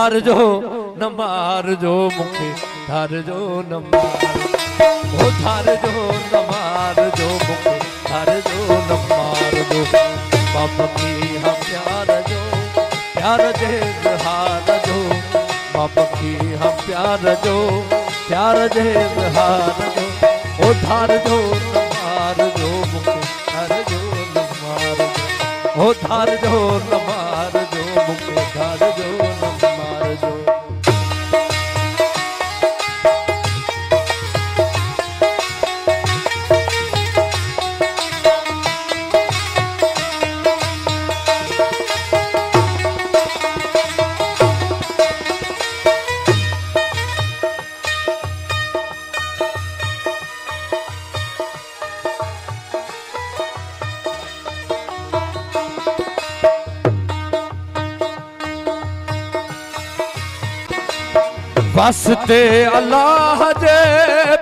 धारजो न मारजो मूंखे धारजो न मार ओ धारजो न मारजो मूंखे धारजो न मारजो बाप की हम प्यार जो, प्यार जे हार जो। बाप की हम प्यार जो, प्यार जे हार जो। ओ धारजो न मारजो मूंखे धारजो न मारजो ओ धारजो न मारजो मूंखे धारजो वास्ते अल्लाह जे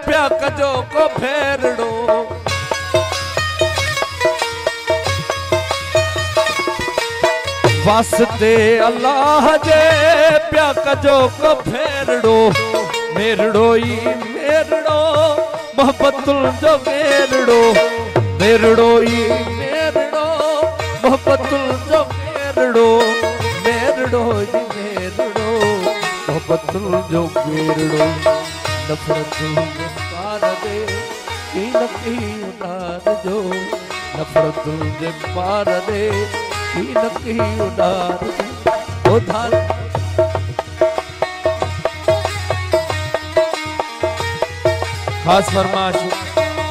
प्या कजो को फेरड़ो। वास्ते अल्लाह जे प्या कजो को फेरड़ो, मेरड़ो ई मेरड़ो, मोहब्बतुल जो मेरड़ो मेरड़ो ई मेरड़ो, मोहब्बतुल मोहब्बतुल जो मेरड़ो नफरत जे पार दे की नकी उतार जो नफरत जे पार दे की नकी उतार जो ओ धार खास फरमाश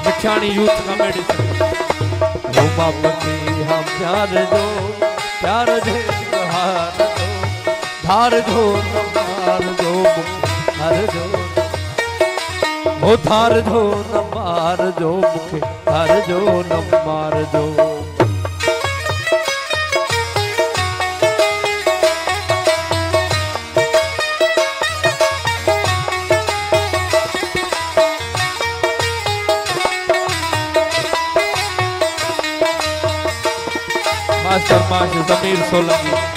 मिठाणी यूथ कॉमेडी ओ बाप की हम प्यार जो प्यार जो धार जो। न मार जो धार जो मूंखे धार जो न जो। मास्टर सोलंकी।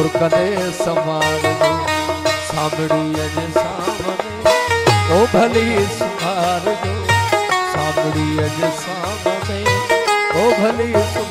मुरकंदे समान सामड़ी अज सामने। ओ भली सुखार जो सामड़ी अज सामने। ओ भली सुमार